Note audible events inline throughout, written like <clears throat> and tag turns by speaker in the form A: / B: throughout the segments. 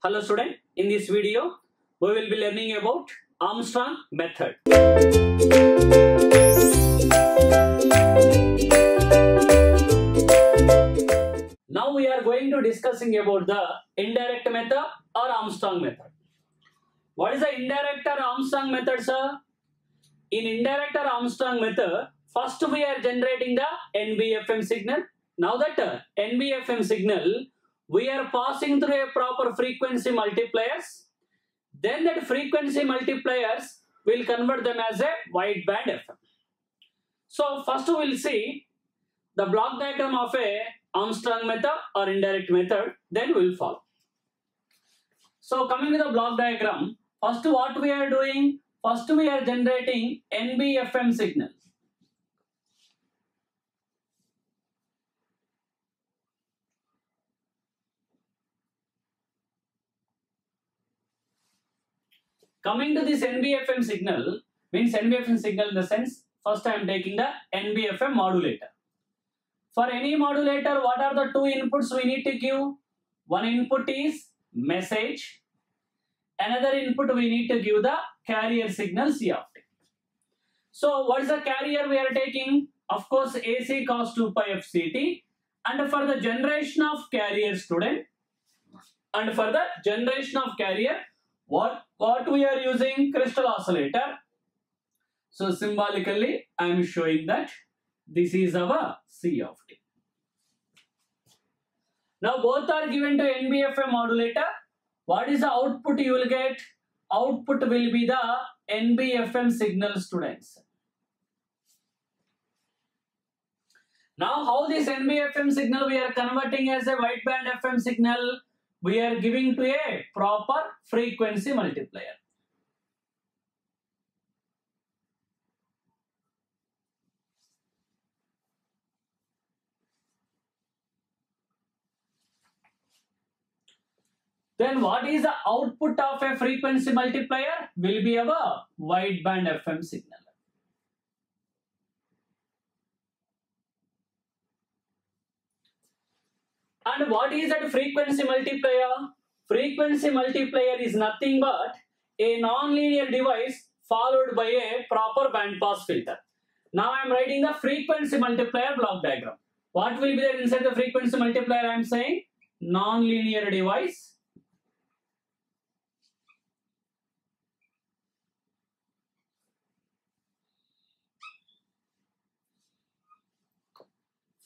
A: Hello student, in this video we will be learning about Armstrong method. Now we are going to discussing about the indirect method or Armstrong method. What is the indirect or Armstrong method sir? In indirect or Armstrong method, first we are generating the NBFM signal. Now that uh, NBFM signal we are passing through a proper frequency multipliers then that frequency multipliers will convert them as a wideband FM. So first we will see the block diagram of a Armstrong method or indirect method then we will follow. So coming to the block diagram first what we are doing first we are generating NBFM signal. Coming to this NBFM signal, means NBFM signal in the sense, first I am taking the NBFM modulator. For any modulator, what are the two inputs we need to give? One input is message, another input we need to give the carrier signal C of t. So what is the carrier we are taking? Of course, AC cos 2 pi f ct and for the generation of carrier student and for the generation of carrier what what we are using? Crystal oscillator. So symbolically i am showing that this is our c of t. Now both are given to nbfm modulator. What is the output you will get? Output will be the nbfm signal students. Now how this nbfm signal we are converting as a wideband fm signal we are giving to a proper frequency multiplier. Then what is the output of a frequency multiplier? Will be our wideband FM signal. And what is that frequency multiplier? Frequency multiplier is nothing but a non-linear device followed by a proper bandpass filter. Now I am writing the frequency multiplier block diagram. What will be there inside the frequency multiplier? I am saying non-linear device.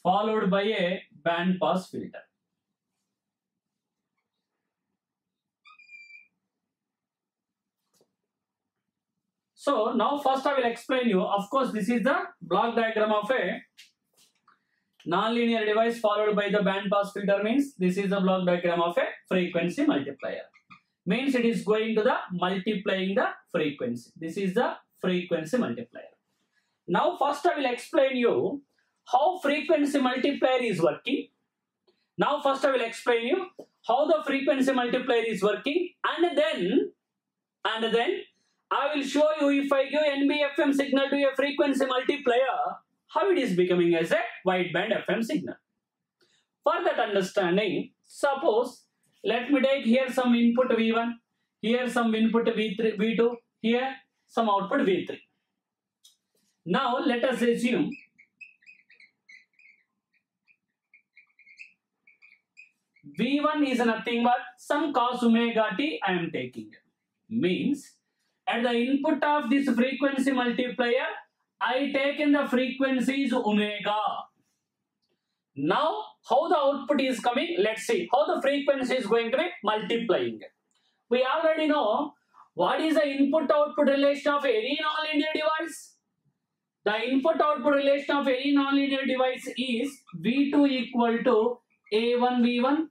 A: Followed by a bandpass filter. So now first I will explain you. Of course, this is the block diagram of a non-linear device followed by the band pass filter means this is the block diagram of a frequency multiplier. Means it is going to the multiplying the frequency. This is the frequency multiplier. Now first I will explain you how frequency multiplier is working. Now first I will explain you how the frequency multiplier is working and then and then I will show you if I give NBFM signal to a frequency multiplier, how it is becoming as a wideband FM signal. For that understanding, suppose let me take here some input V1, here some input V3, V2, here some output V3. Now let us assume V1 is nothing but some cos omega t I am taking. Means at the input of this frequency multiplier, I take in the frequencies omega. Now, how the output is coming? Let's see how the frequency is going to be multiplying. We already know what is the input-output relation of any nonlinear device. The input-output relation of any nonlinear device is V2 equal to A1 V1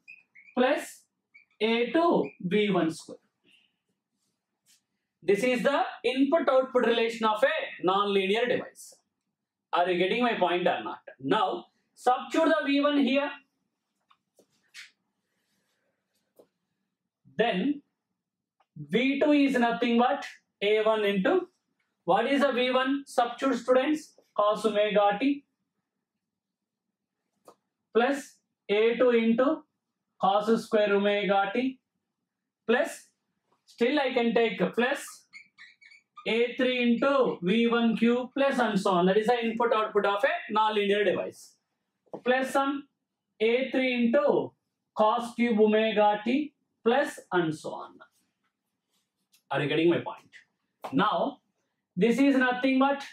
A: plus A2 V1 square. This is the input-output relation of a non-linear device. Are you getting my point or not? Now, substitute the V1 here. Then, V2 is nothing but A1 into, what is the V1? Substitute students, cos omega t plus A2 into cos square omega t plus still I can take plus a3 into v1 cube plus and so on. That is the input output of a nonlinear device. Plus some a3 into cos cube omega t plus and so on. Are you getting my point? Now, this is nothing but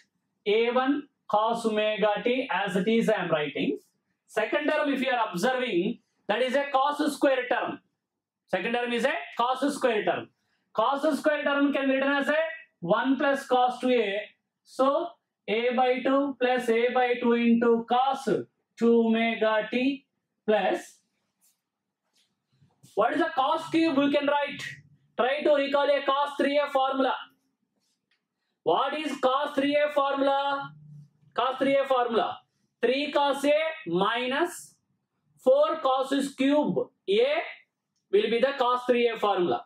A: a1 cos omega t as it is I am writing. Second term if you are observing that is a cos square term. Second term is a cos square term. Cos square term can be written as a 1 plus cos 2a. So a by 2 plus a by 2 into cos 2 omega t plus what is the cos cube we can write? Try to recall a cos 3a formula. What is cos 3a formula? Cos 3a formula. 3 cos a minus 4 cos cube a will be the cos 3a formula.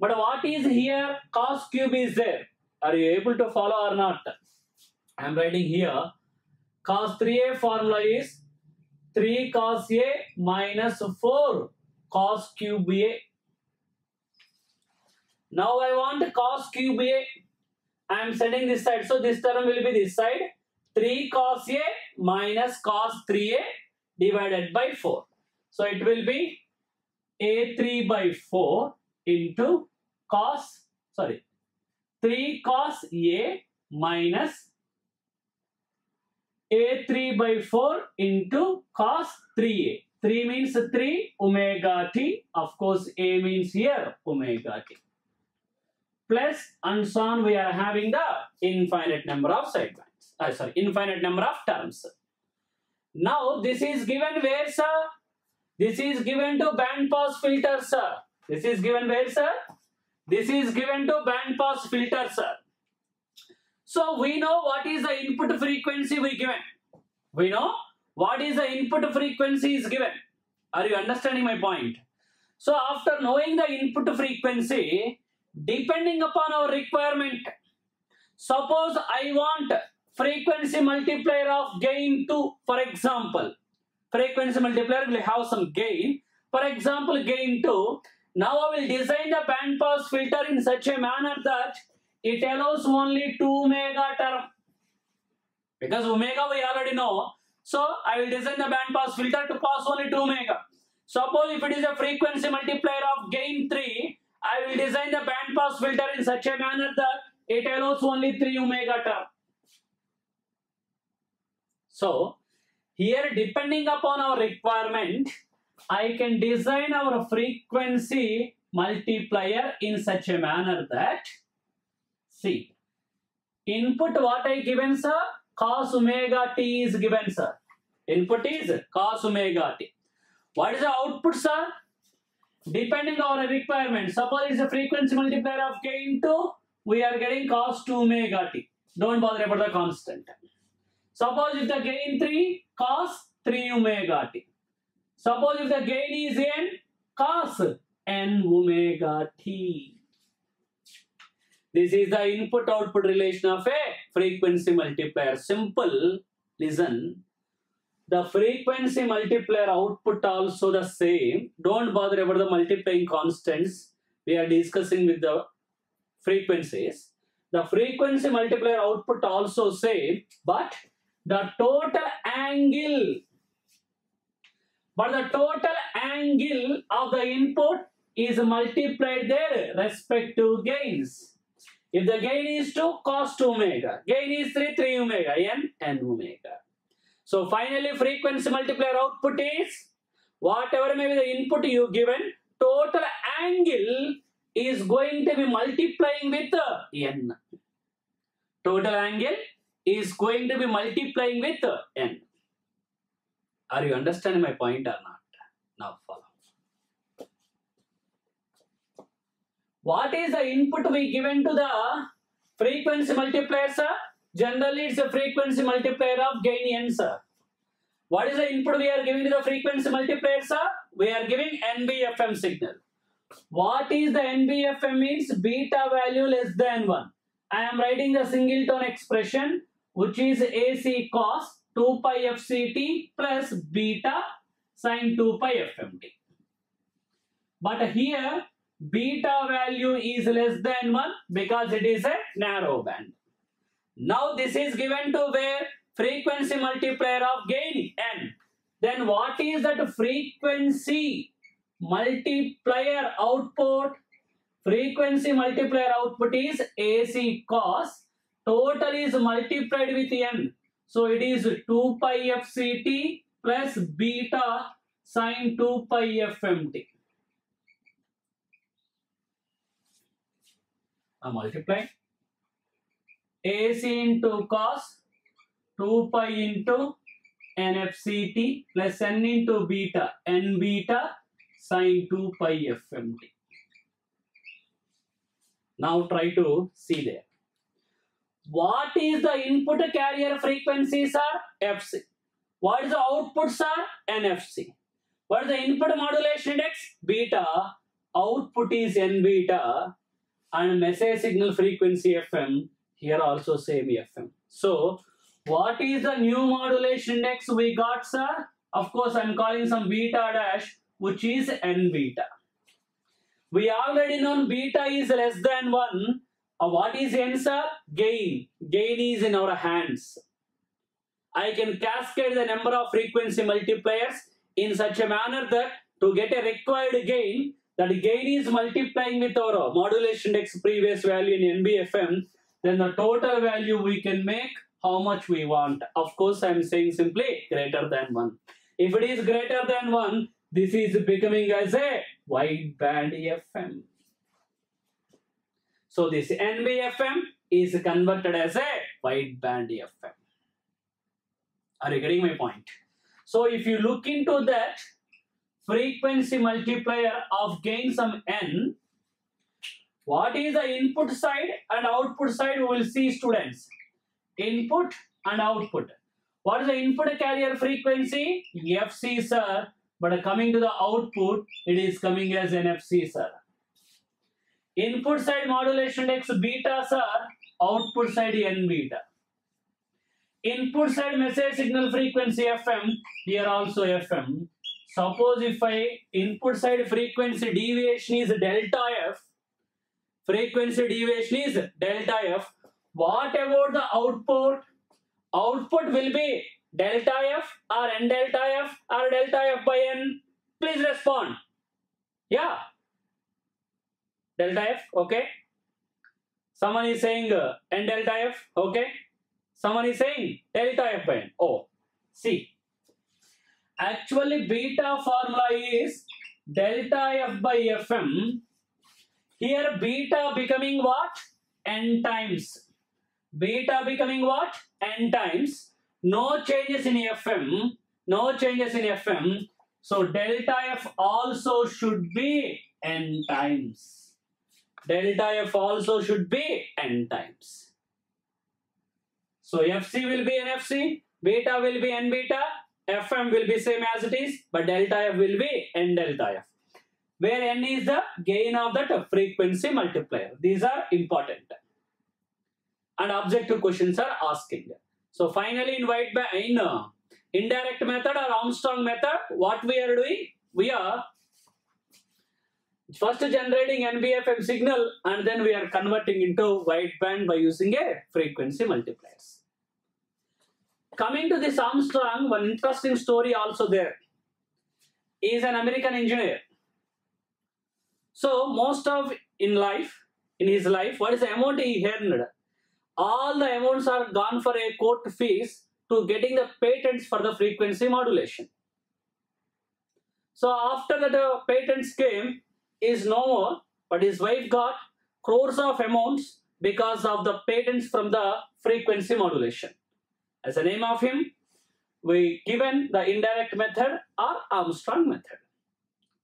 A: But what is here? Cos cube is there. Are you able to follow or not? I am writing here. Cos 3a formula is 3 cos a minus 4 cos cube a. Now I want cos cube a. I am sending this side. So this term will be this side. 3 cos a minus cos 3a divided by 4. So it will be a3 by 4 into cos, sorry, 3 cos a minus a3 by 4 into cos 3a. 3 means 3 omega t. Of course, a means here omega t. Plus and so on, we are having the infinite number of sidebands. Uh, sorry, infinite number of terms. Now, this is given where, sir? This is given to band pass filter, sir. This is given where, sir? This is given to band pass filter, sir. So we know what is the input frequency we given. We know what is the input frequency is given. Are you understanding my point? So after knowing the input frequency, depending upon our requirement, suppose I want frequency multiplier of gain 2, for example. Frequency multiplier will have some gain. For example, gain 2. Now I will design the band pass filter in such a manner that it allows only 2 omega term. Because omega we already know. So I will design the band pass filter to pass only 2 omega. Suppose if it is a frequency multiplier of gain 3, I will design the band pass filter in such a manner that it allows only 3 omega term. So here depending upon our requirement, I can design our frequency multiplier in such a manner that see input what I given sir? Cos omega t is given sir. Input is cos omega t. What is the output sir? Depending on our requirement. Suppose it's a frequency multiplier of gain 2 we are getting cos 2 omega t. Don't bother about the constant. Suppose if the gain 3 cos 3 omega t Suppose if the gain is n cos n omega t. This is the input output relation of a frequency multiplier. Simple. Listen. The frequency multiplier output also the same. Don't bother about the multiplying constants. We are discussing with the frequencies. The frequency multiplier output also same, but the total angle but the total angle of the input is multiplied their respective gains. If the gain is 2, cos 2 omega. Gain is 3, 3 omega. n, n omega. So finally frequency multiplier output is whatever may be the input you given, total angle is going to be multiplying with n. Total angle is going to be multiplying with n. Are you understanding my point or not? Now follow. What is the input we given to the frequency multiplier, sir? Generally, it's a frequency multiplier of gain n, sir. What is the input we are giving to the frequency multiplier, sir? We are giving NBFM signal. What is the NBFM means? Beta value less than 1. I am writing the single tone expression which is AC cos 2 pi fct plus beta sine 2 pi fmt. But here beta value is less than 1 because it is a narrow band. Now this is given to where frequency multiplier of gain n. Then what is that frequency multiplier output? Frequency multiplier output is AC cos. Total is multiplied with n. So it is 2 pi fct plus beta sine 2 pi fmt. I multiply AC into cos 2 pi into NFCT plus n into beta n beta sine 2 pi fmt. Now try to see there. What is the input carrier frequencies are FC. What is the outputs are NFC. What is the input modulation index? Beta. Output is N beta and message signal frequency FM. Here also same FM. So what is the new modulation index we got sir? Of course I'm calling some beta dash which is N beta. We already know beta is less than 1. Uh, what is N sir? Gain. Gain is in our hands. I can cascade the number of frequency multipliers in such a manner that to get a required gain, that gain is multiplying with our modulation index previous value in NBFM, then the total value we can make how much we want. Of course, I am saying simply greater than 1. If it is greater than 1, this is becoming as a wide band FM. So this NBFM is converted as a wide band FM. Are you getting my point? So if you look into that frequency multiplier of gain some n, what is the input side and output side we will see students. Input and output. What is the input carrier frequency? FC sir. But coming to the output, it is coming as NFC sir. Input side modulation index beta sir. Output side n beta. Input side message signal frequency FM. Here also FM. Suppose if I input side frequency deviation is delta F. Frequency deviation is delta F. What about the output? Output will be delta F or n delta F or delta F by n. Please respond. Yeah. Delta F, okay. Someone is saying uh, n delta F, okay. Someone is saying delta F by n. Oh, see. Actually, beta formula is delta F by Fm. Here, beta becoming what? n times. Beta becoming what? n times. No changes in Fm. No changes in Fm. So, delta F also should be n times. Delta F also should be n times. So FC will be NFC, beta will be N beta, FM will be same as it is, but delta F will be N delta F. Where N is the gain of that frequency multiplier. These are important. And objective questions are asking. So finally in white in uh, indirect method or Armstrong method, what we are doing? We are first generating NBFM signal and then we are converting into wideband by using a frequency multipliers. Coming to this Armstrong, one interesting story also there. He is an American engineer. So most of in life, in his life, what is the amount he earned? All the amounts are gone for a court fees to getting the patents for the frequency modulation. So after that uh, patents came, is no more, but his wife got crores of amounts because of the patents from the frequency modulation. As the name of him, we given the indirect method or Armstrong method.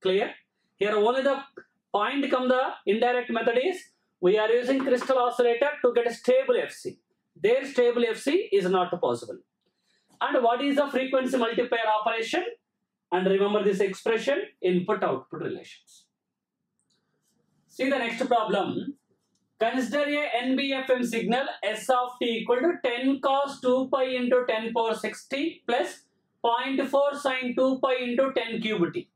A: Clear? Here only the point come the indirect method is we are using crystal oscillator to get a stable FC. Their stable FC is not possible. And what is the frequency multiplier operation? And remember this expression input-output relations. See the next problem. Consider a NBFM signal S of t equal to 10 cos 2 pi into 10 power 60 plus 0.4 sin 2 pi into 10 cube t.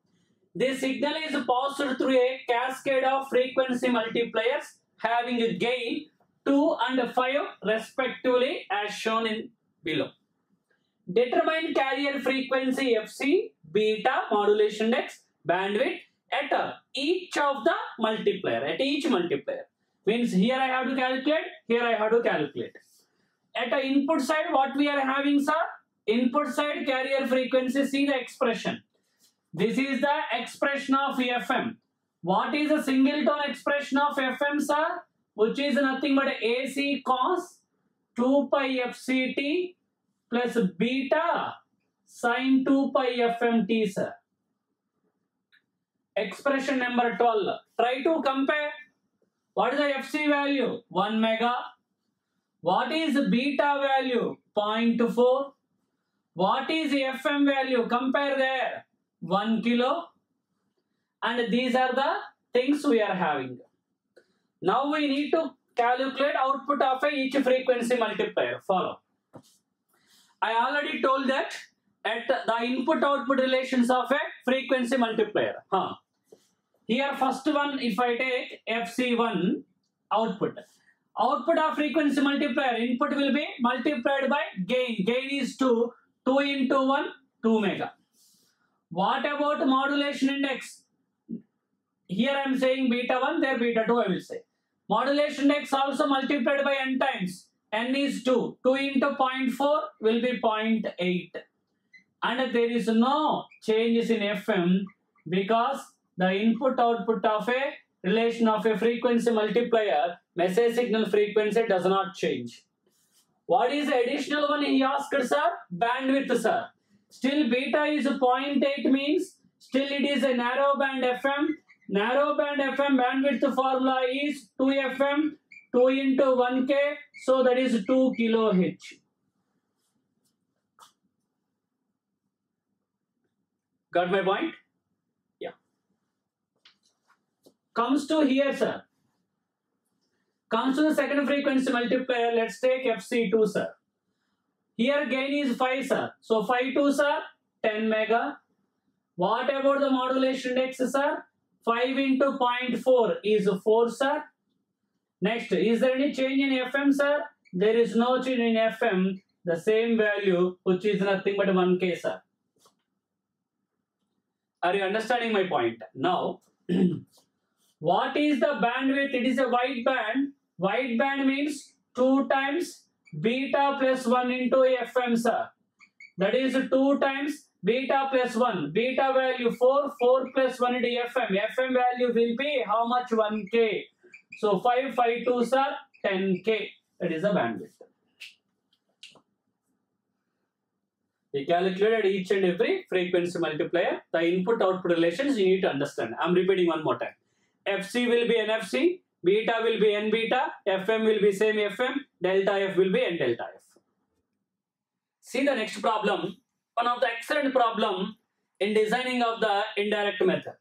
A: This signal is passed through a cascade of frequency multipliers having a gain 2 and 5 respectively as shown in below. Determine carrier frequency FC, beta, modulation index, bandwidth at each of the multiplier, at each multiplier. Means here I have to calculate, here I have to calculate. At the input side, what we are having, sir? Input side carrier frequency, see the expression. This is the expression of FM. What is the single tone expression of FM, sir? Which is nothing but AC cos 2 pi FCT plus beta sine 2 pi FMT, sir. Expression number 12. Try to compare. What is the FC value? 1 mega. What is the beta value? 0.4. What is the FM value? Compare there. 1 kilo. And these are the things we are having. Now we need to calculate output of each frequency multiplier. Follow. I already told that at the input output relations of a frequency multiplier. Huh. Here first one if I take FC1 output. Output of frequency multiplier input will be multiplied by gain. Gain is 2. 2 into 1 2 mega. What about modulation index? Here I am saying beta 1 there beta 2 I will say. Modulation index also multiplied by n times. n is 2. 2 into 0.4 will be 0.8. And there is no changes in FM because the input output of a relation of a frequency multiplier message signal frequency does not change. What is the additional one he asked sir? Bandwidth sir. Still beta is 0.8 means still it is a narrow band FM. Narrow band FM bandwidth formula is 2 FM 2 into 1K so that is 2 kilohertz. Got my point? Yeah. Comes to here, sir. Comes to the second frequency multiplier. Let's take FC2, sir. Here gain is 5, sir. So 5 2, sir, 10 mega. What about the modulation index, sir? 5 into 0.4 is 4, sir. Next, is there any change in FM, sir? There is no change in FM. The same value, which is nothing but 1K, sir. Are you understanding my point? Now, <clears throat> what is the bandwidth? It is a wide band. Wide band means 2 times beta plus 1 into FM, sir. That is 2 times beta plus 1. Beta value 4, 4 plus 1 into FM. FM value will be how much? 1K. So 5, 5 2s are 10K. That is the bandwidth. We calculated each and every frequency multiplier. The input output relations you need to understand. I'm repeating one more time. FC will be NFC, beta will be N beta, FM will be same FM, delta F will be N delta F. See the next problem. One of the excellent problem in designing of the indirect method.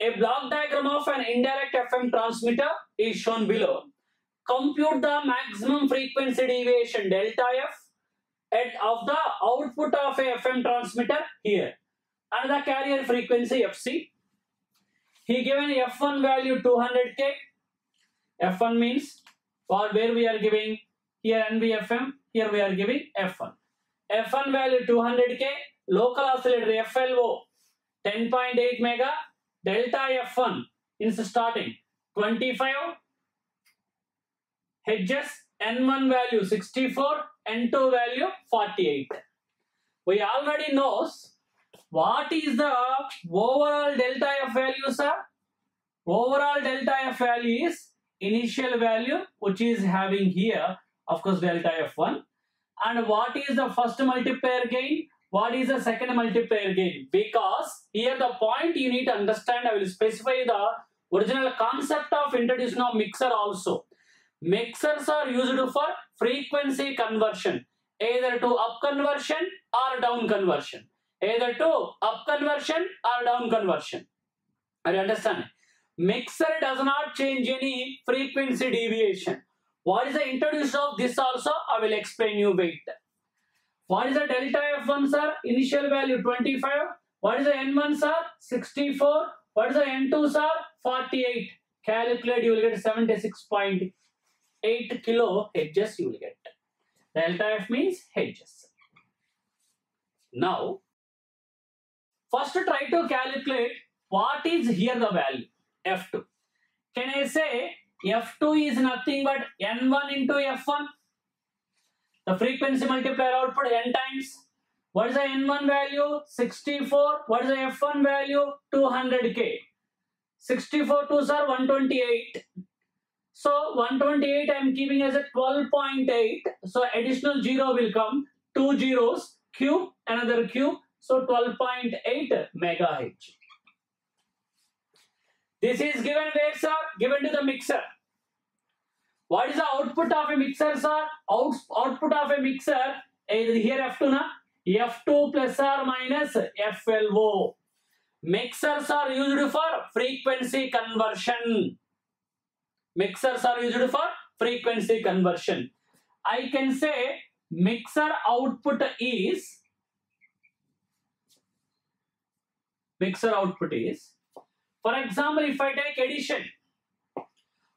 A: A block diagram of an indirect FM transmitter is shown below. Compute the maximum frequency deviation delta F at of the output of a FM transmitter here and the carrier frequency FC. He given F1 value 200k. F1 means for where we are giving here NBFM, here we are giving F1. F1 value 200k, local oscillator FLO 10.8 mega, delta F1 in starting 25 hertz, N1 value 64, N2 value 48. We already knows what is the overall delta F value, sir? Overall delta F value is initial value which is having here, of course, delta F1. And what is the first multiplier gain? What is the second multiplier gain? Because here the point you need to understand, I will specify the original concept of introduction of mixer also. Mixers are used for frequency conversion, either to up conversion or down conversion. Either to up conversion or down conversion. Are you understand? Mixer does not change any frequency deviation. What is the introduction of this also? I will explain you wait. What is the delta F1 sir? Initial value 25, What is the N1s are? 64. What is the N2s are? 48. Calculate, you will get 76.8 kilo hertz you will get. Delta F means hertz. Now, first try to calculate what is here the value F2. Can I say F2 is nothing but N1 into F1? The frequency multiplier output N times. What is the N1 value? 64. What is the F1 value? 200K. 64 2s are 128. So 128 I am keeping as a 12.8. So additional 0 will come. Two zeros. Cube. Another cube. So 12.8 megahertz. This is given where sir? Given to the mixer. What is the output of a mixer sir? Out, output of a mixer. Either here F2 na? F2 plus or minus FLO. Mixers are used for frequency conversion. Mixers are used for frequency conversion. I can say mixer output is mixer output is for example if I take addition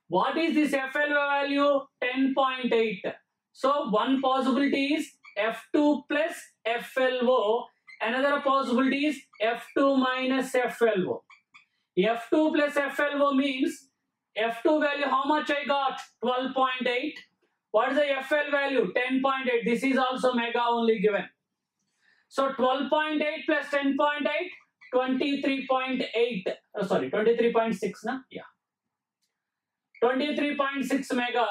A: what is this FL value? 10.8 so one possibility is F2 plus FLO another possibility is F2 minus FLO F2 plus FLO means F2 value how much I got? 12.8 what is the FL value? 10.8 this is also mega only given. So 12.8 plus 10.8 23.8 uh, sorry 23.6 na? Yeah. 23.6 mega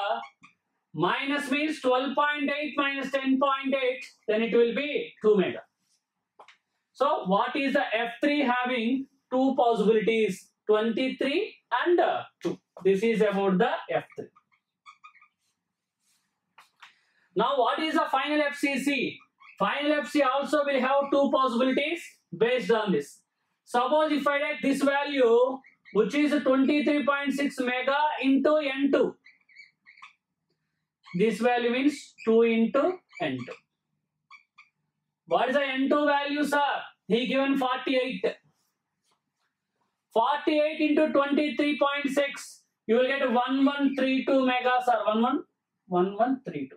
A: minus means 12.8 minus 10.8 then it will be 2 mega. So what is the f3 having two possibilities 23 and uh, 2 this is about the f3 now what is the final fcc final fc also will have two possibilities based on this Suppose if I take this value, which is 23.6 mega into N2. This value means 2 into N2. What is the N2 value, sir? He given 48. 48 into 23.6. You will get 1132 mega, sir. 11, 1132.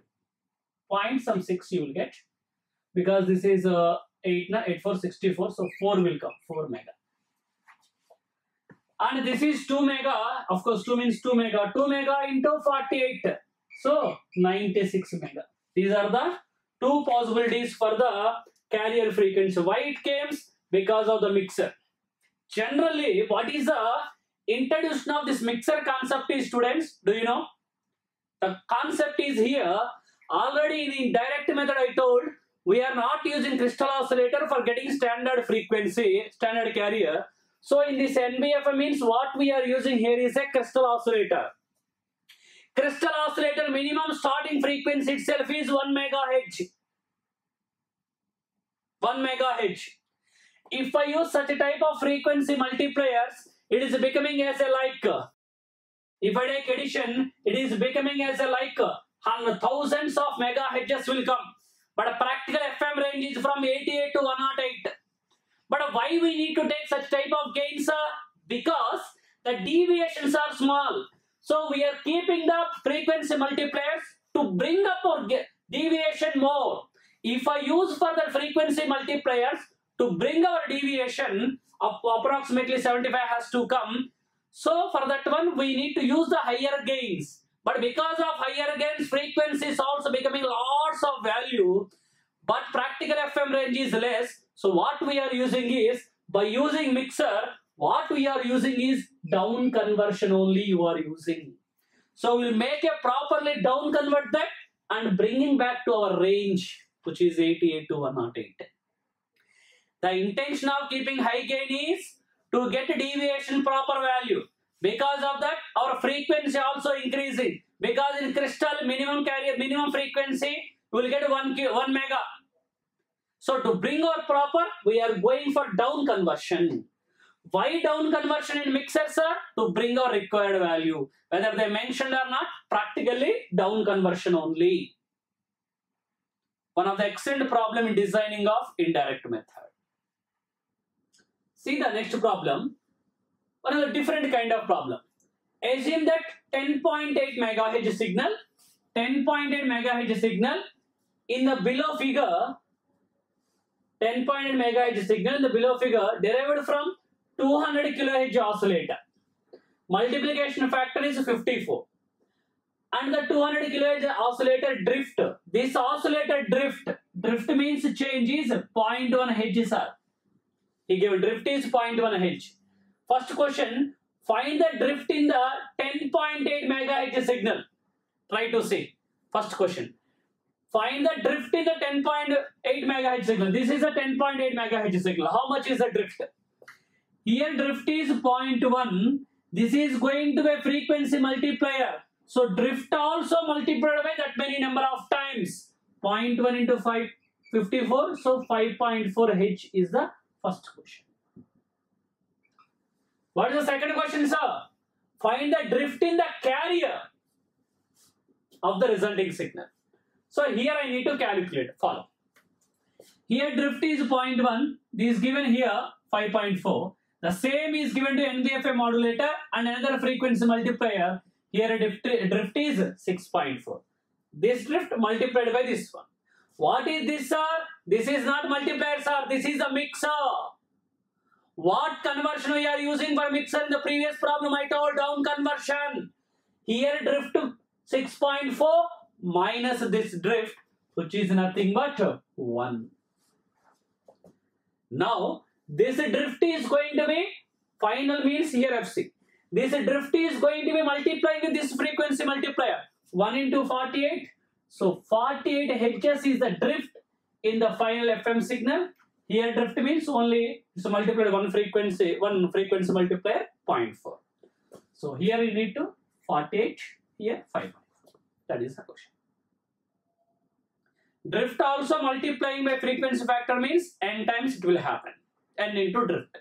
A: Point some 6 you will get. Because this is uh, 8 na 8 for 64 so 4 will come 4 mega. And this is 2 mega of course 2 means 2 mega 2 mega into 48 so 96 mega. These are the two possibilities for the carrier frequency. Why it came? Because of the mixer. Generally what is the introduction of this mixer concept is students do you know? The concept is here. Already in the direct method i told we are not using crystal oscillator for getting standard frequency, standard carrier. So in this NBFM means what we are using here is a crystal oscillator. Crystal oscillator minimum starting frequency itself is 1 megahertz. 1 megahertz. If I use such a type of frequency multipliers, it is becoming as a like. If I take addition, it is becoming as a like. Thousands of megahertz will come but a practical FM range is from 88 to 108. But why we need to take such type of gains? Because the deviations are small. So we are keeping the frequency multipliers to bring up our deviation more. If I use further frequency multipliers to bring our deviation of approximately 75 has to come. So for that one we need to use the higher gains. But because of higher gain, frequency is also becoming lots of value. But practical FM range is less. So what we are using is, by using mixer, what we are using is down conversion only you are using. So we'll make a properly down convert that and bringing back to our range, which is 88 to 108. The intention of keeping high gain is to get deviation proper value. Because of that, our frequency also increasing. Because in crystal, minimum carrier, minimum frequency, we will get 1, 1 mega. So to bring our proper, we are going for down conversion. Why down conversion in mixer, sir? To bring our required value. Whether they mentioned or not, practically down conversion only. One of the excellent problem in designing of indirect method. See the next problem. The different kind of problem. Assume that 10.8 megahertz signal, 10.8 megahertz signal in the below figure, 10.8 megahertz signal in the below figure derived from 200 kilohertz oscillator. Multiplication factor is 54. And the 200 kilohertz oscillator drift. This oscillator drift, drift means change is 0.1 hertz sir. He gave drift is 0.1 hertz. First question, find the drift in the 10.8 megahertz signal. Try to see. First question. Find the drift in the 10.8 megahertz signal. This is a 10.8 megahertz signal. How much is the drift? Here drift is 0.1. This is going to be a frequency multiplier. So drift also multiplied by that many number of times. 0.1 into 5, 54. So 5.4 H is the first question. What is the second question, sir? Find the drift in the carrier of the resulting signal. So here I need to calculate. Follow. Here drift is 0.1. This is given here 5.4. The same is given to NBFM modulator and another frequency multiplier. Here drift, drift is 6.4. This drift multiplied by this one. What is this, sir? This is not multiplier, sir. This is a mixer. What conversion we are using for mixer in the previous problem? I told down conversion. Here drift 6.4 minus this drift, which is nothing but 1. Now, this drift is going to be final means here FC. This drift is going to be multiplying with this frequency multiplier 1 into 48. So 48 Hz is the drift in the final FM signal. Here drift means only so multiplied one frequency one frequency multiplier 0.4. So here you need to 48 here 5. That is the question. Drift also multiplying by frequency factor means n times it will happen n into drift.